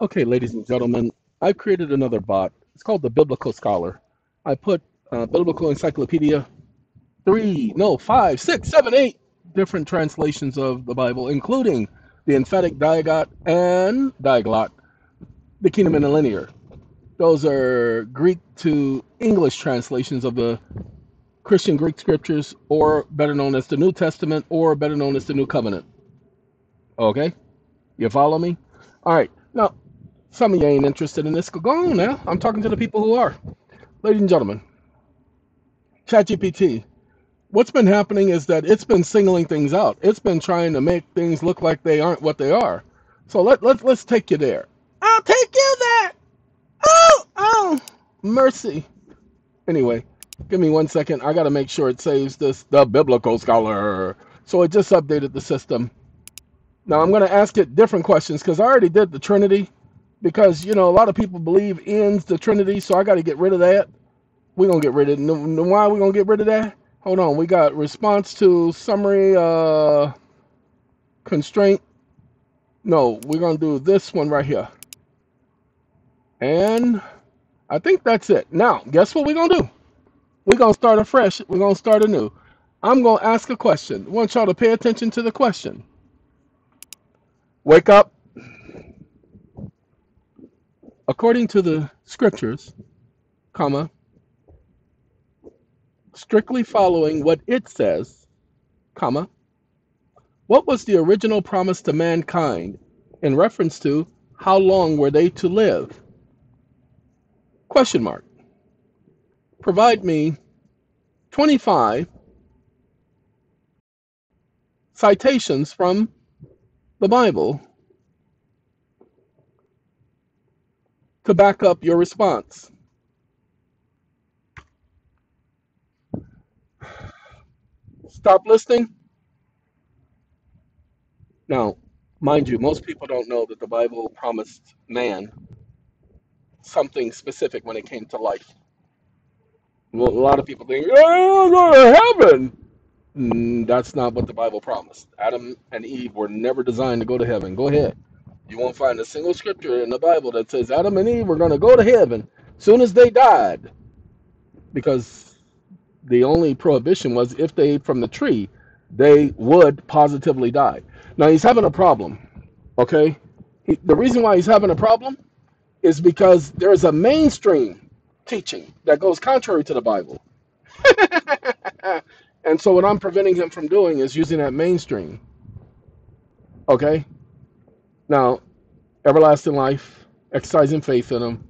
Okay, ladies and gentlemen, I've created another bot. It's called the Biblical Scholar. I put uh, Biblical Encyclopedia, three, no, five, six, seven, eight different translations of the Bible, including the emphatic diagot and diaglot, the Kingdom Linear. Those are Greek to English translations of the Christian Greek scriptures, or better known as the New Testament, or better known as the New Covenant. Okay? You follow me? All right. Now, some of you ain't interested in this. Go on now. I'm talking to the people who are. Ladies and gentlemen, ChatGPT. What's been happening is that it's been singling things out. It's been trying to make things look like they aren't what they are. So let, let, let's take you there. I'll take you there. Oh, oh, mercy. Anyway, give me one second. I got to make sure it saves this, the biblical scholar. So it just updated the system. Now I'm going to ask it different questions because I already did the Trinity. Because, you know, a lot of people believe ends the Trinity. So I got to get rid of that. We're to get rid of it. Why are we to get rid of that? Hold on. We got response to summary uh, constraint. No, we're to do this one right here. And I think that's it. Now, guess what we're to do? We're to start afresh. We're to start anew. I'm to ask a question. I want y'all to pay attention to the question. Wake up. According to the scriptures, comma, strictly following what it says, comma, what was the original promise to mankind in reference to how long were they to live? Question mark. Provide me 25 citations from the Bible to back up your response. Stop listening. Now, mind you, most people don't know that the Bible promised man something specific when it came to life. Well, a lot of people think, oh, going to heaven. Mm, that's not what the Bible promised. Adam and Eve were never designed to go to heaven. Go ahead. You won't find a single scripture in the Bible that says Adam and Eve were going to go to heaven soon as they died, because the only prohibition was if they ate from the tree, they would positively die. Now he's having a problem. Okay, he, the reason why he's having a problem is because there's a mainstream teaching that goes contrary to the Bible. and so what I'm preventing him from doing is using that mainstream. Okay? Now, everlasting life, exercising faith in him,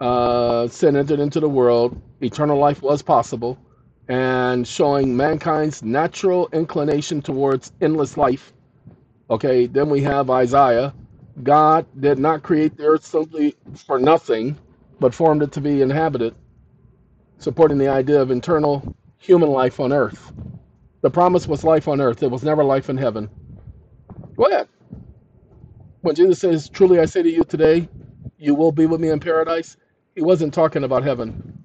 uh, sin entered into the world, eternal life was possible, and showing mankind's natural inclination towards endless life. Okay, then we have Isaiah. God did not create the earth simply for nothing, but formed it to be inhabited, supporting the idea of eternal human life on earth. The promise was life on earth, it was never life in heaven. Go ahead. When Jesus says, Truly I say to you today, you will be with me in paradise, he wasn't talking about heaven.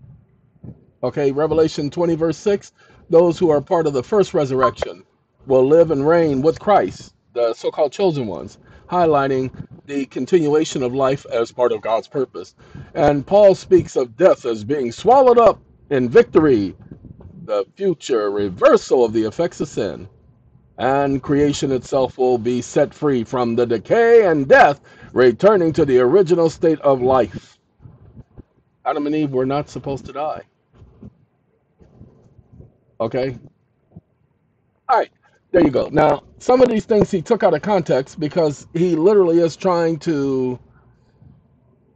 Okay, Revelation 20, verse 6 those who are part of the first resurrection will live and reign with Christ, the so called chosen ones, highlighting the continuation of life as part of God's purpose. And Paul speaks of death as being swallowed up in victory, the future reversal of the effects of sin. And creation itself will be set free from the decay and death, returning to the original state of life. Adam and Eve were not supposed to die. Okay? All right, there you go. Now, some of these things he took out of context because he literally is trying to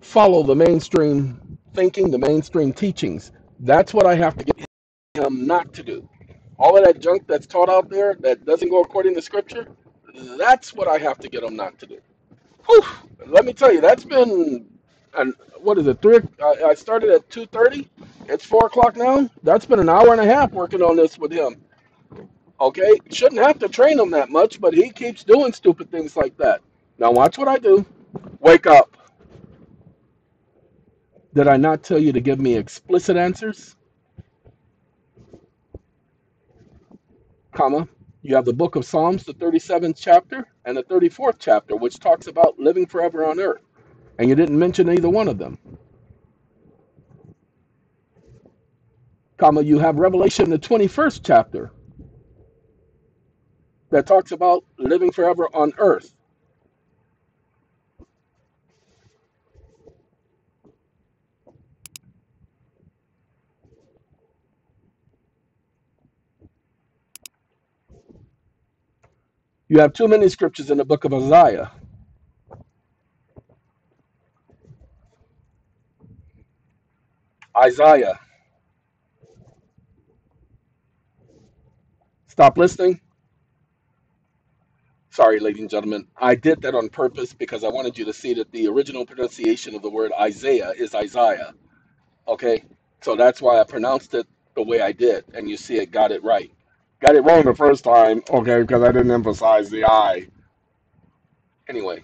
follow the mainstream thinking, the mainstream teachings. That's what I have to get him not to do. All of that junk that's taught out there that doesn't go according to scripture, that's what I have to get him not to do. Whew, let me tell you, that's been, an, what is it, three, I, I started at 2.30. It's 4 o'clock now. That's been an hour and a half working on this with him. Okay, shouldn't have to train him that much, but he keeps doing stupid things like that. Now watch what I do. Wake up. Did I not tell you to give me explicit answers? Comma. You have the book of Psalms, the 37th chapter, and the 34th chapter, which talks about living forever on earth. and you didn't mention either one of them. Comma, you have Revelation, the 21st chapter, that talks about living forever on earth. You have too many scriptures in the book of Isaiah. Isaiah. Stop listening. Sorry, ladies and gentlemen. I did that on purpose because I wanted you to see that the original pronunciation of the word Isaiah is Isaiah. Okay? So that's why I pronounced it the way I did. And you see it got it right. Got it wrong the first time, okay, because I didn't emphasize the I. Anyway,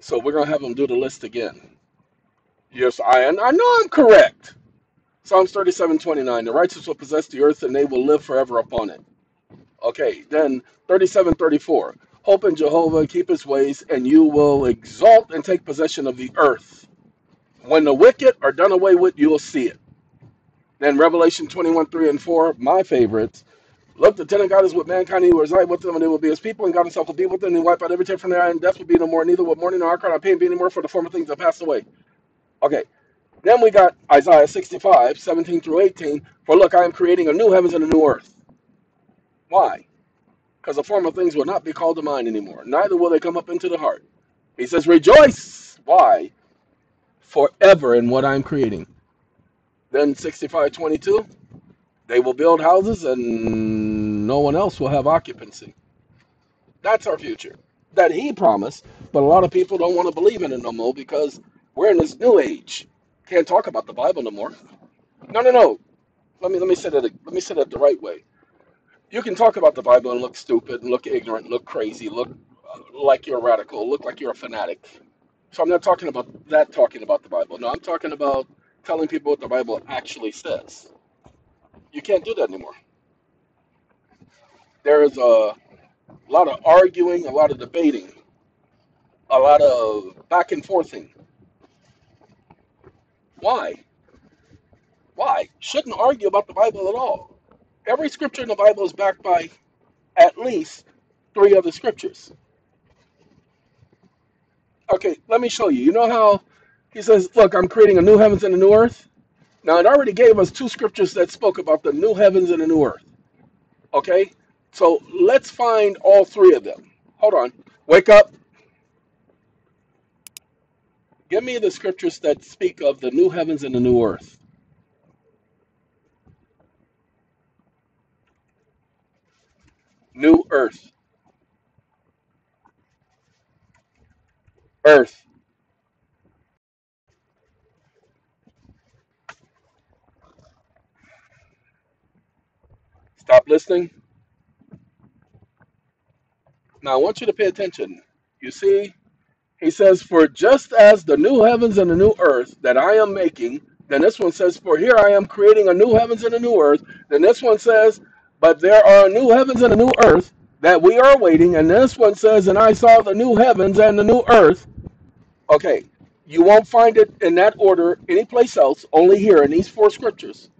so we're going to have them do the list again. Yes, I and I know I'm correct. Psalms 37 29. The righteous will possess the earth and they will live forever upon it. Okay, then 37 34. Hope in Jehovah, keep his ways, and you will exalt and take possession of the earth. When the wicked are done away with, you will see it. Then Revelation 21 3 and 4, my favorites. Look, the tenant God is with mankind, he will reside with them, and they will be his people, and God himself will be with them, and wipe out every tear from their eye, and death will be no more, neither will mourning nor cry nor pain be any more, for the former things have passed away. Okay, then we got Isaiah 65, 17 through 18. For look, I am creating a new heavens and a new earth. Why? Because the former things will not be called to mind anymore, neither will they come up into the heart. He says, Rejoice! Why? Forever in what I'm creating. Then 65, 22. They will build houses and no one else will have occupancy. That's our future. That he promised, but a lot of people don't want to believe in it no more because we're in this new age. Can't talk about the Bible no more. No, no, no. Let me let me say that let me say that the right way. You can talk about the Bible and look stupid and look ignorant, and look crazy, look uh, like you're a radical, look like you're a fanatic. So I'm not talking about that talking about the Bible. No, I'm talking about telling people what the Bible actually says. You can't do that anymore. There is a lot of arguing, a lot of debating, a lot of back and forthing. Why? Why? Shouldn't argue about the Bible at all. Every scripture in the Bible is backed by at least three other scriptures. Okay, let me show you. You know how he says, Look, I'm creating a new heavens and a new earth? Now, it already gave us two scriptures that spoke about the new heavens and the new earth. Okay? So let's find all three of them. Hold on. Wake up. Give me the scriptures that speak of the new heavens and the new earth. New earth. Earth. Stop listening. Now, I want you to pay attention. You see, he says, For just as the new heavens and the new earth that I am making, then this one says, For here I am creating a new heavens and a new earth. Then this one says, But there are new heavens and a new earth that we are waiting. And this one says, And I saw the new heavens and the new earth. Okay, you won't find it in that order anyplace else, only here in these four scriptures.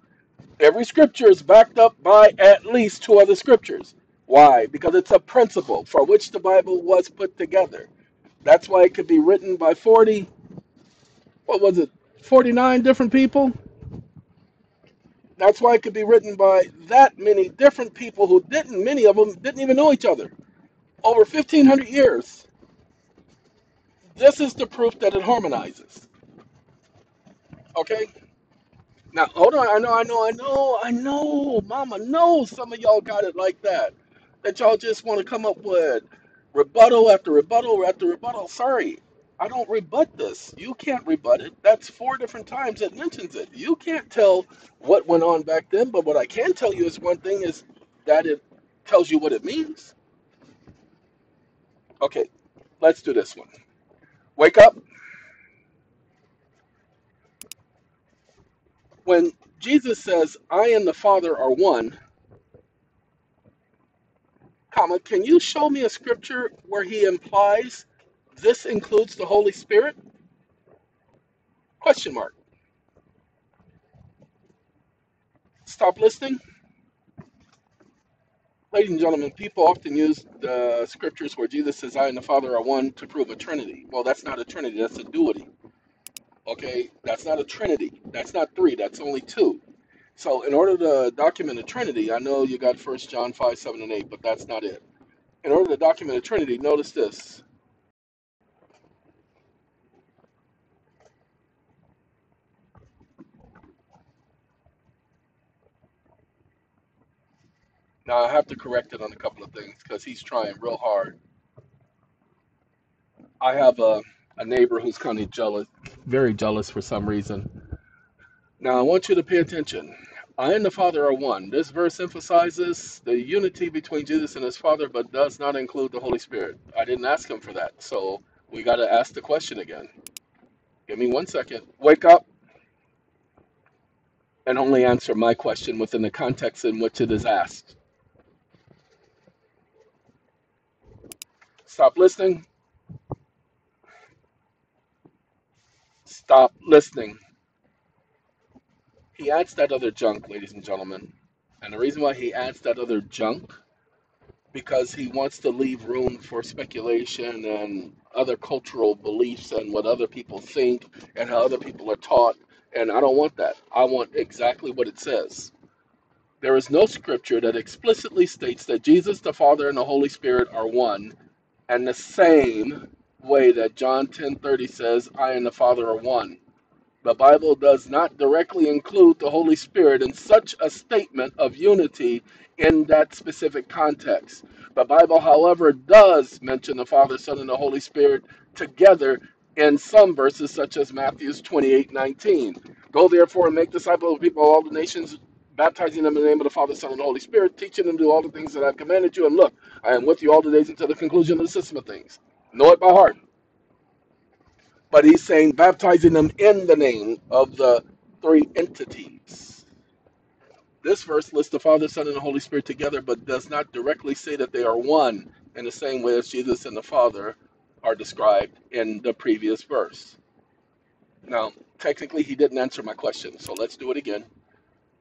Every scripture is backed up by at least two other scriptures. Why? Because it's a principle for which the Bible was put together. That's why it could be written by 40, what was it, 49 different people? That's why it could be written by that many different people who didn't, many of them didn't even know each other. Over 1,500 years. This is the proof that it harmonizes. Okay? Now, hold on. I know, I know, I know, I know. Mama knows some of y'all got it like that. That y'all just want to come up with rebuttal after rebuttal after rebuttal. Sorry, I don't rebut this. You can't rebut it. That's four different times it mentions it. You can't tell what went on back then, but what I can tell you is one thing is that it tells you what it means. Okay, let's do this one. Wake up. When Jesus says, I and the Father are one, comma, can you show me a scripture where he implies this includes the Holy Spirit? Question mark. Stop listening. Ladies and gentlemen, people often use the scriptures where Jesus says, I and the Father are one to prove a trinity. Well, that's not a trinity, that's a duity. Okay? That's not a trinity. That's not three, that's only two. So, in order to document a trinity, I know you got First John 5, 7, and 8, but that's not it. In order to document a trinity, notice this. Now, I have to correct it on a couple of things because he's trying real hard. I have a, a neighbor who's kind of jealous, very jealous for some reason. Now, I want you to pay attention. I and the Father are one. This verse emphasizes the unity between Jesus and his Father, but does not include the Holy Spirit. I didn't ask him for that, so we got to ask the question again. Give me one second. Wake up and only answer my question within the context in which it is asked. Stop listening. Stop listening. He adds that other junk, ladies and gentlemen. And the reason why he adds that other junk, because he wants to leave room for speculation and other cultural beliefs and what other people think and how other people are taught. And I don't want that. I want exactly what it says. There is no scripture that explicitly states that Jesus, the Father, and the Holy Spirit are one, and the same way that John 10:30 says, I and the Father are one. The Bible does not directly include the Holy Spirit in such a statement of unity in that specific context. The Bible, however, does mention the Father, Son, and the Holy Spirit together in some verses, such as Matthew's 28 19. Go therefore and make disciples of people of all the nations, baptizing them in the name of the Father, Son, and the Holy Spirit, teaching them to do all the things that I've commanded you. And look, I am with you all the days until the conclusion of the system of things. Know it by heart but he's saying baptizing them in the name of the three entities. This verse lists the Father, Son, and the Holy Spirit together, but does not directly say that they are one in the same way as Jesus and the Father are described in the previous verse. Now, technically, he didn't answer my question, so let's do it again.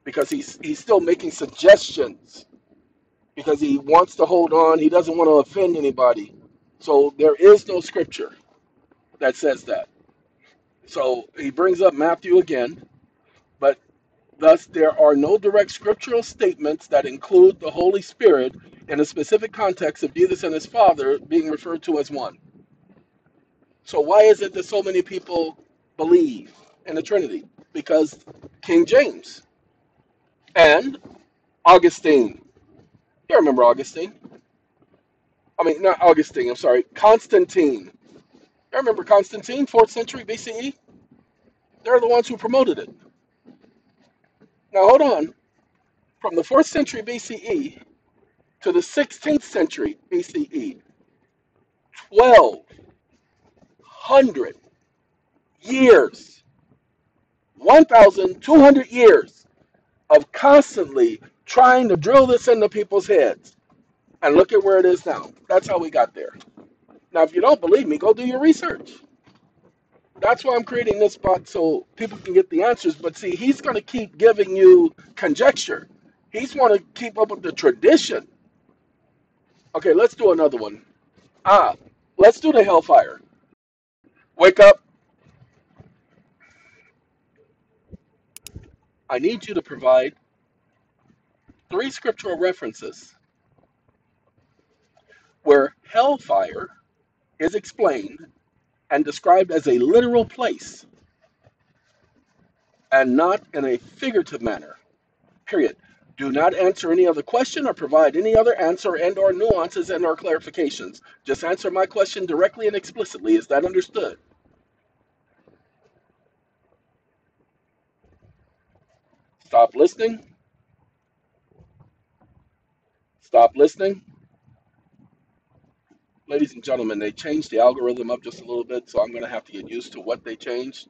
Because he's he's still making suggestions because he wants to hold on. He doesn't want to offend anybody. So there is no scripture that says that. So he brings up Matthew again, but thus there are no direct scriptural statements that include the Holy Spirit in a specific context of Jesus and his Father being referred to as one. So why is it that so many people believe in the Trinity? Because King James and Augustine. You remember Augustine? I mean, not Augustine, I'm sorry, Constantine I remember Constantine, 4th century BCE. They're the ones who promoted it. Now, hold on. From the 4th century BCE to the 16th century BCE, 1,200 years, 1,200 years of constantly trying to drill this into people's heads. And look at where it is now. That's how we got there. Now, if you don't believe me, go do your research. That's why I'm creating this spot so people can get the answers. But see, he's going to keep giving you conjecture. He's want to keep up with the tradition. Okay, let's do another one. Ah, let's do the hellfire. Wake up. I need you to provide three scriptural references where hellfire is explained and described as a literal place and not in a figurative manner. Period. Do not answer any other question or provide any other answer and or nuances and or clarifications. Just answer my question directly and explicitly. Is that understood? Stop listening. Stop listening ladies and gentlemen, they changed the algorithm up just a little bit, so I'm going to have to get used to what they changed.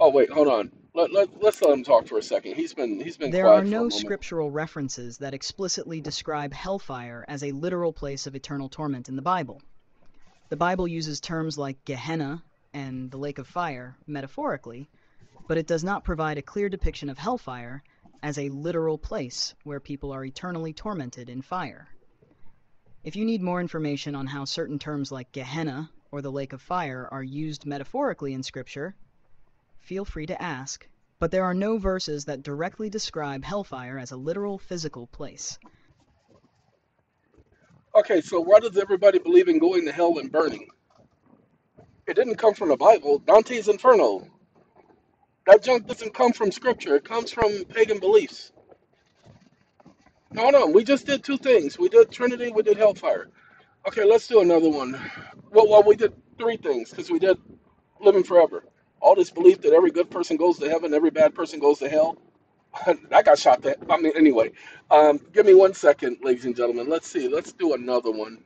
Oh wait, hold on. Let, let, let's let him talk for a second. He's been he's been There are no scriptural references that explicitly describe hellfire as a literal place of eternal torment in the Bible. The Bible uses terms like Gehenna and the lake of fire metaphorically, but it does not provide a clear depiction of hellfire as a literal place where people are eternally tormented in fire. If you need more information on how certain terms like Gehenna or the lake of fire are used metaphorically in Scripture, feel free to ask, but there are no verses that directly describe hellfire as a literal physical place. Okay, so why does everybody believe in going to hell and burning? It didn't come from the Bible. Dante's Inferno. That junk doesn't come from Scripture. It comes from pagan beliefs. Hold on, we just did two things. We did Trinity, we did Hellfire. Okay, let's do another one. Well, well we did three things because we did Living Forever. All this belief that every good person goes to heaven, every bad person goes to hell. I got shot that. I mean, anyway, um, give me one second, ladies and gentlemen. Let's see. Let's do another one.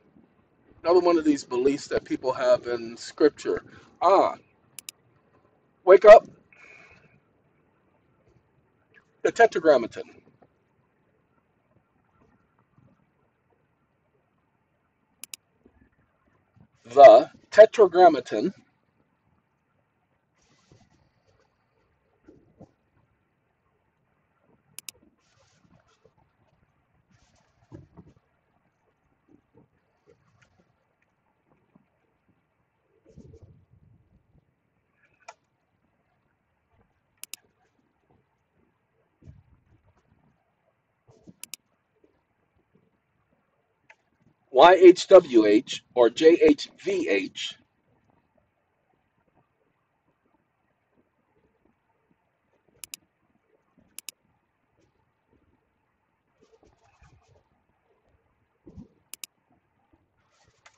Another one of these beliefs that people have in Scripture. Ah, wake up. The Tetragrammaton. The Tetragrammaton YHWH or JHVH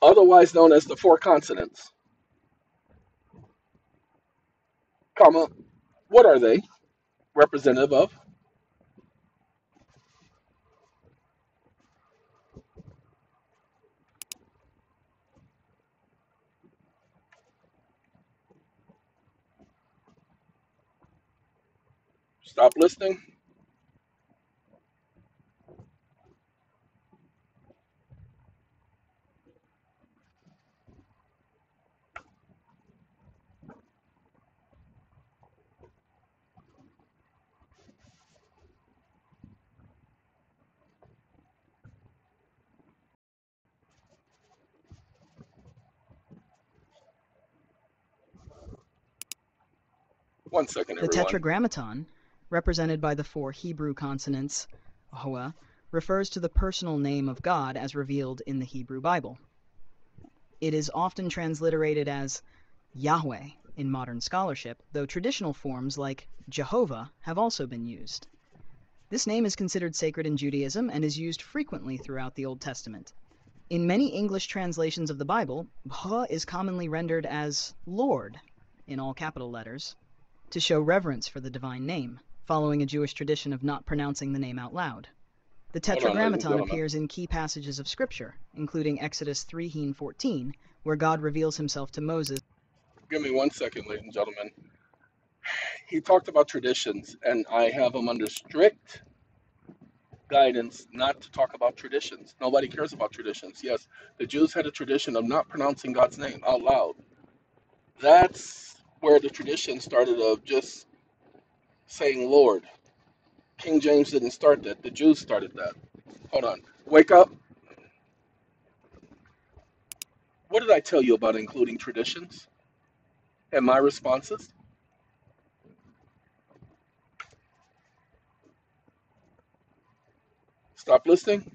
otherwise known as the four consonants, comma, what are they? Representative of? Stop listening. One second, The everyone. Tetragrammaton, represented by the four Hebrew consonants Hoa, refers to the personal name of God as revealed in the Hebrew Bible. It is often transliterated as Yahweh in modern scholarship, though traditional forms like Jehovah have also been used. This name is considered sacred in Judaism and is used frequently throughout the Old Testament. In many English translations of the Bible, Bha is commonly rendered as Lord in all capital letters to show reverence for the divine name, following a Jewish tradition of not pronouncing the name out loud. The Hold on, ladies and Tetragrammaton appears in key passages of Scripture, including Exodus 3:14, where God reveals himself to Moses Give me one second, ladies and gentlemen. He talked about traditions, and I have him under strict guidance not to talk about traditions. Nobody cares about traditions. Yes, the Jews had a tradition of not pronouncing God's name out loud. That's where the tradition started of just saying Lord. King James didn't start that. The Jews started that. Hold on. Wake up. What did I tell you about including traditions and my responses? Stop listening.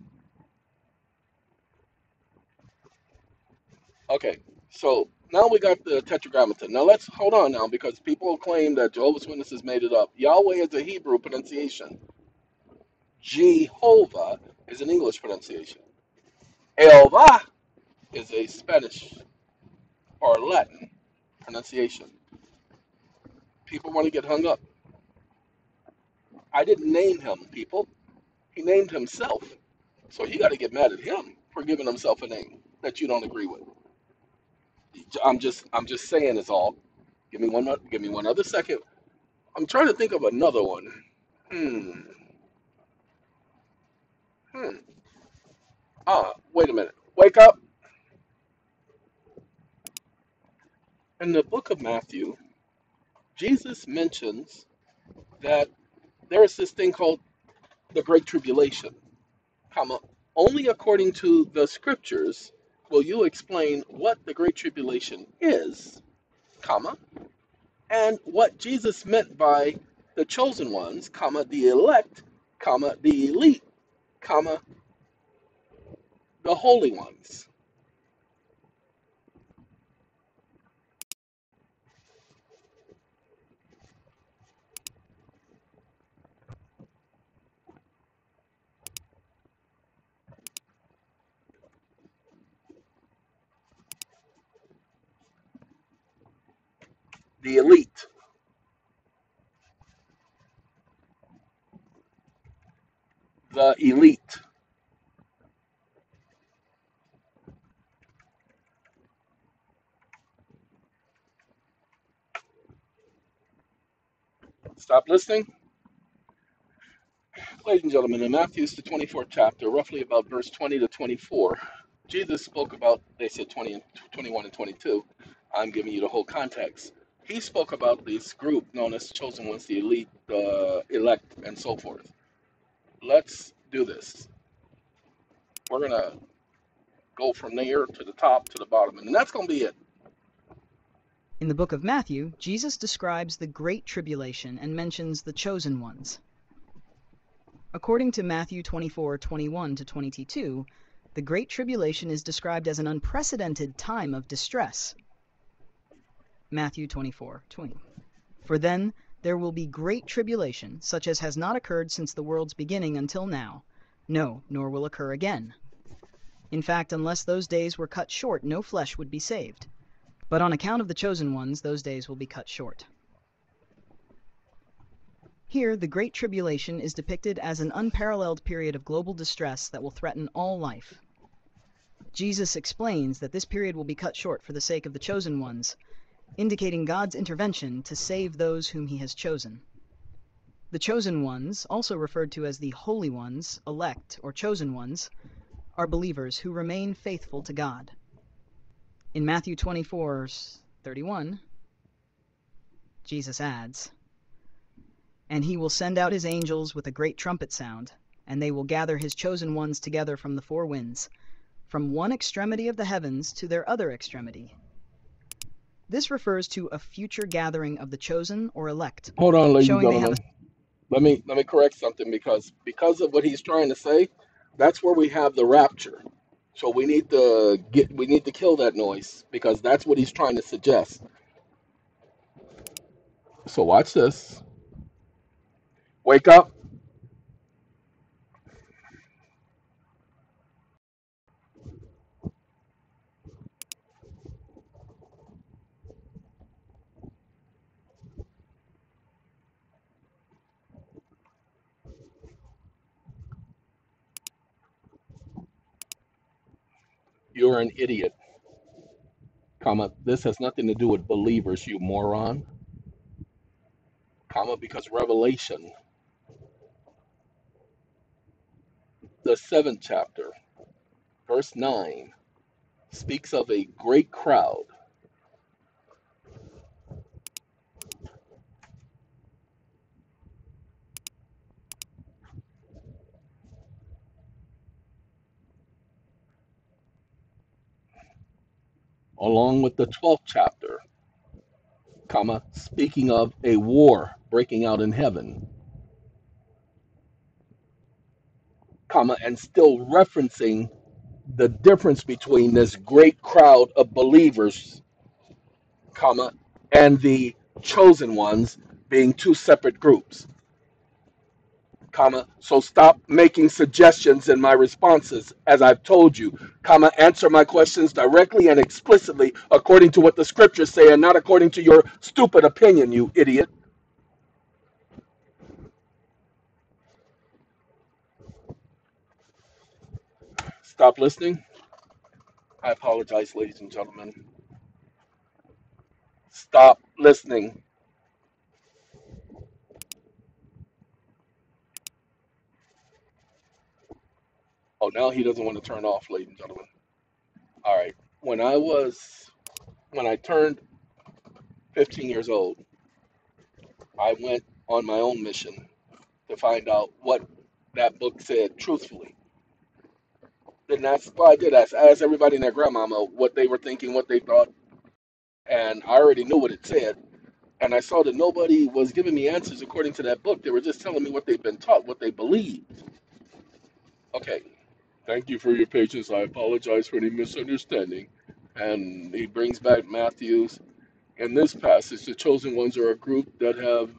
Okay, so now we got the Tetragrammaton. Now let's hold on now because people claim that Jehovah's Witnesses made it up. Yahweh is a Hebrew pronunciation. Jehovah is an English pronunciation. Elva is a Spanish or Latin pronunciation. People want to get hung up. I didn't name him, people. He named himself. So you got to get mad at him for giving himself a name that you don't agree with. I'm just I'm just saying it's all. Give me one mo- give me one other second. I'm trying to think of another one. Hmm. Hmm. Ah, wait a minute. Wake up. In the book of Matthew, Jesus mentions that there is this thing called the Great Tribulation, comma, only according to the scriptures will you explain what the Great Tribulation is, comma, and what Jesus meant by the chosen ones, comma, the elect, comma, the elite, comma, the holy ones. The elite. The elite. Stop listening. Ladies and gentlemen, in Matthew's the 24th chapter, roughly about verse 20 to 24, Jesus spoke about, they said 20 and 21 and 22. I'm giving you the whole context. He spoke about this group known as chosen ones, the elite, the elect, and so forth. Let's do this. We're going to go from there to the top to the bottom, and that's to be it. In the book of Matthew, Jesus describes the Great Tribulation and mentions the chosen ones. According to Matthew 24 21 to 22, the Great Tribulation is described as an unprecedented time of distress. Matthew 24 20. For then there will be great tribulation, such as has not occurred since the world's beginning until now, no, nor will occur again. In fact, unless those days were cut short, no flesh would be saved. But on account of the chosen ones, those days will be cut short. Here, the Great Tribulation is depicted as an unparalleled period of global distress that will threaten all life. Jesus explains that this period will be cut short for the sake of the chosen ones, indicating God's intervention to save those whom he has chosen. The chosen ones, also referred to as the holy ones, elect, or chosen ones, are believers who remain faithful to God. In Matthew 24 31, Jesus adds, And he will send out his angels with a great trumpet sound, and they will gather his chosen ones together from the four winds, from one extremity of the heavens to their other extremity. This refers to a future gathering of the chosen or elect, Hold on, ladies and have. Let me let me correct something because because of what he's trying to say, that's where we have the rapture. So we need to get we need to kill that noise because that's what he's trying to suggest. So watch this. Wake up. You're an idiot. Comma. This has nothing to do with believers, you moron. Comma because Revelation, the seventh chapter, verse nine, speaks of a great crowd along with the twelfth chapter, comma, speaking of a war breaking out in heaven, comma, and still referencing the difference between this great crowd of believers, comma, and the chosen ones being two separate groups, comma. So stop making suggestions in my responses, as I've told you, comma. Answer my questions directly and explicitly according to what the scriptures say, and not according to your stupid opinion, you idiot. Stop listening. I apologize, ladies and gentlemen. Stop listening. Oh, now he doesn't want to turn off, ladies and gentlemen. All right. When I was, when I turned 15 years old, I went on my own mission to find out what that book said truthfully. And that's what I did. I asked everybody and their grandmama what they were thinking, what they thought, and I already knew what it said. And I saw that nobody was giving me answers according to that book. They were just telling me what they've been taught, what they believed. Okay, thank you for your patience. I apologize for any misunderstanding. And he brings back Matthew's. In this passage, the chosen ones are a group that have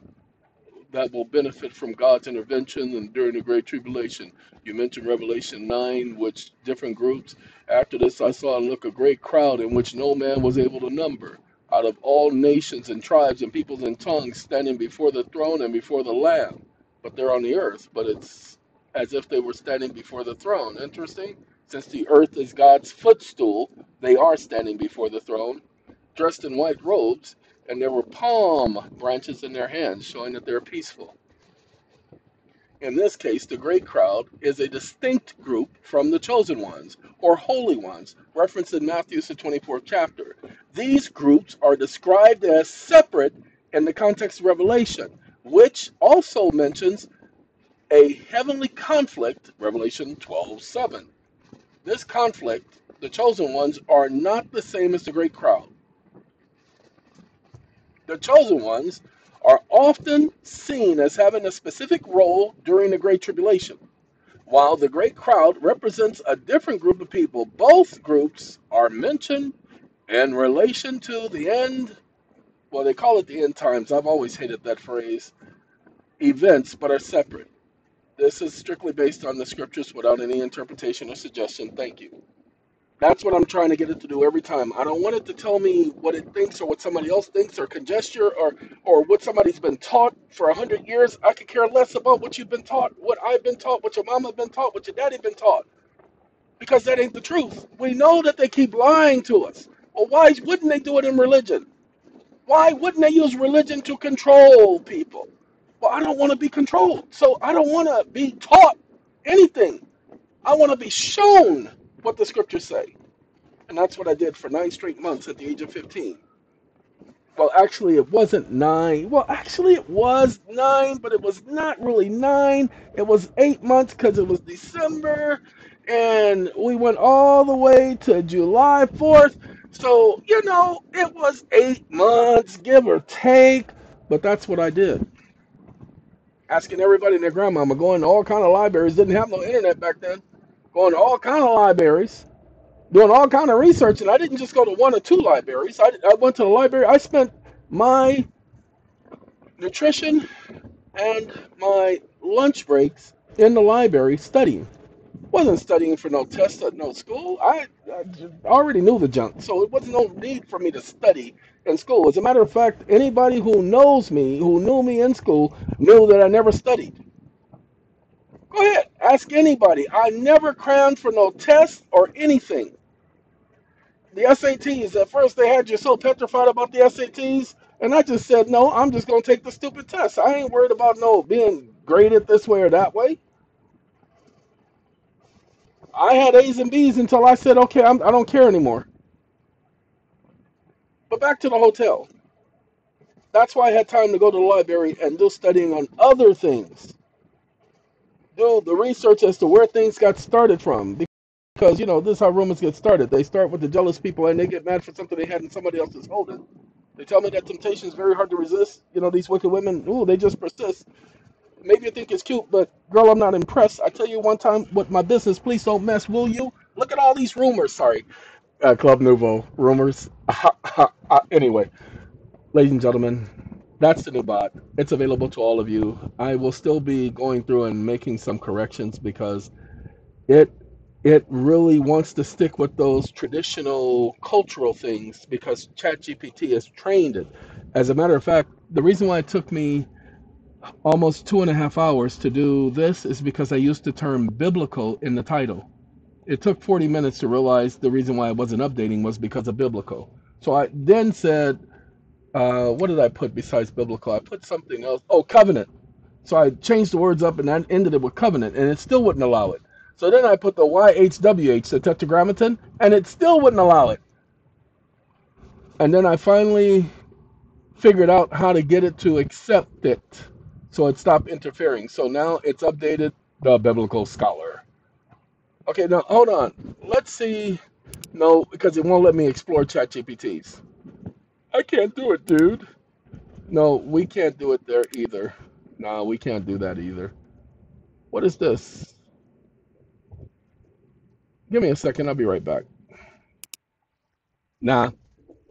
that will benefit from God's intervention and during the Great Tribulation. You mentioned Revelation 9, which different groups. After this, I saw and look a great crowd in which no man was able to number, out of all nations and tribes and peoples and tongues, standing before the throne and before the Lamb. But they're on the earth, but it's as if they were standing before the throne. Interesting. Since the earth is God's footstool, they are standing before the throne, dressed in white robes, and there were palm branches in their hands, showing that they're peaceful. In this case, the great crowd is a distinct group from the chosen ones, or holy ones, referenced in Matthew's 24th chapter. These groups are described as separate in the context of Revelation, which also mentions a heavenly conflict, Revelation 12 7. This conflict, the chosen ones, are not the same as the great crowd. The chosen ones are often seen as having a specific role during the Great Tribulation, while the great crowd represents a different group of people. Both groups are mentioned in relation to the end. Well, they call it the end times. I've always hated that phrase. Events, but are separate. This is strictly based on the scriptures without any interpretation or suggestion. Thank you. That's what I'm trying to get it to do every time. I don't want it to tell me what it thinks or what somebody else thinks or conjecture or or what somebody's been taught for a hundred years. I could care less about what you've been taught, what I've been taught, what your mama been taught, what your daddy been taught. Because that ain't the truth. We know that they keep lying to us. Well, why wouldn't they do it in religion? Why wouldn't they use religion to control people? Well, I don't want to be controlled. So I don't want to be taught anything. I want to be shown what the scriptures say. And that's what I did for nine straight months at the age of 15. Well, actually, it wasn't nine. Well, actually, it was nine, but it was not really nine. It was eight months because it was December. And we went all the way to July 4th. So, you know, it was eight months, give or take. But that's what I did. Asking everybody and their grandmama, going to all kind of libraries. Didn't have no internet back then. Going to all kind of libraries doing all kind of research, and I didn't just go to one or two libraries. I, I went to the library. I spent my nutrition and my lunch breaks in the library studying. Wasn't studying for no test at no school. I, I already knew the junk, so it wasn't no need for me to study in school. As a matter of fact, anybody who knows me, who knew me in school, knew that I never studied. Go ahead, ask anybody. I never crammed for no test or anything the SATs. At first, they had you so petrified about the SATs, and I just said, no, I'm just gonna take the stupid test. I ain't worried about no being graded this way or that way. I had A's and B's until I said, okay, I'm, I don't care anymore. But back to the hotel. That's why I had time to go to the library and do studying on other things. Do the research as to where things got started from because you know this is how rumors get started. They start with the jealous people, and they get mad for something they had and somebody else is holding. They tell me that temptation is very hard to resist. You know these wicked women. Ooh, they just persist. Maybe you think it's cute, but girl, I'm not impressed. I tell you one time with my business, please don't mess, will you? Look at all these rumors. Sorry, uh, Club Nouveau rumors. anyway, ladies and gentlemen, that's the new bot. It's available to all of you. I will still be going through and making some corrections because it it really wants to stick with those traditional cultural things because ChatGPT has trained it. As a matter of fact, the reason why it took me almost two and a half hours to do this is because I used the term biblical in the title. It took 40 minutes to realize the reason why I wasn't updating was because of biblical. So I then said, uh, what did I put besides biblical? I put something else. Oh, covenant. So I changed the words up and I ended it with covenant, and it still wouldn't allow it. So then I put the YHWH, the tetragrammaton, and it still wouldn't allow it. And then I finally figured out how to get it to accept it so it stopped interfering. So now it's updated the biblical scholar. Okay, now hold on. Let's see. No, because it won't let me explore ChatGPTs. I can't do it, dude. No, we can't do it there either. No, we can't do that either. What is this? Give me a second. I'll be right back. Nah,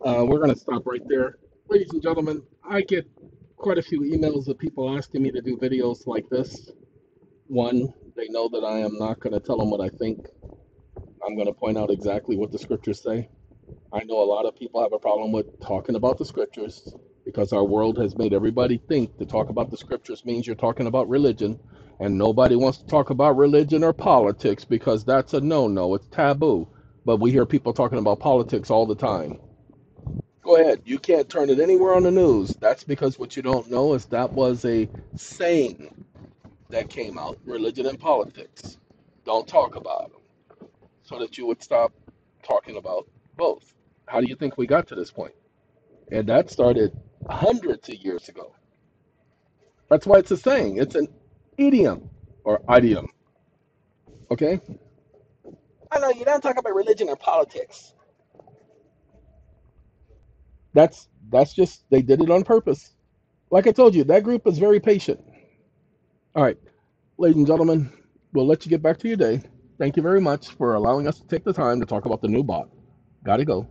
uh, we're going to stop right there. Ladies and gentlemen, I get quite a few emails of people asking me to do videos like this. One, they know that I am not going to tell them what I think. I'm going to point out exactly what the scriptures say. I know a lot of people have a problem with talking about the scriptures because our world has made everybody think to talk about the scriptures means you're talking about religion. And nobody wants to talk about religion or politics because that's a no no, it's taboo. But we hear people talking about politics all the time. Go ahead. You can't turn it anywhere on the news. That's because what you don't know is that was a saying that came out religion and politics. Don't talk about them so that you would stop talking about both. How do you think we got to this point? And that started hundreds of years ago. That's why it's a saying. It's an idiom or idiom. Okay? I know you don't talk about religion or politics. That's that's just they did it on purpose. Like I told you, that group is very patient. All right, ladies and gentlemen, we'll let you get back to your day. Thank you very much for allowing us to take the time to talk about the new bot. Gotta go.